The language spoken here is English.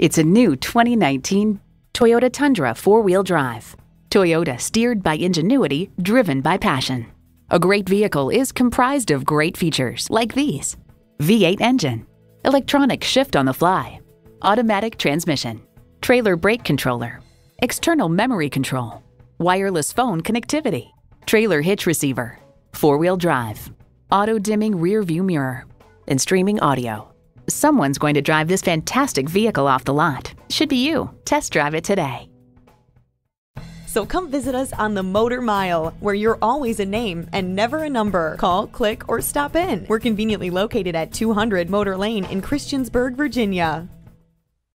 It's a new 2019 Toyota Tundra four wheel drive. Toyota steered by ingenuity, driven by passion. A great vehicle is comprised of great features like these V8 engine, electronic shift on the fly, automatic transmission, trailer brake controller, external memory control, wireless phone connectivity, trailer hitch receiver, four wheel drive, auto dimming rear view mirror, and streaming audio. Someone's going to drive this fantastic vehicle off the lot. Should be you. Test drive it today. So come visit us on the Motor Mile, where you're always a name and never a number. Call, click, or stop in. We're conveniently located at 200 Motor Lane in Christiansburg, Virginia.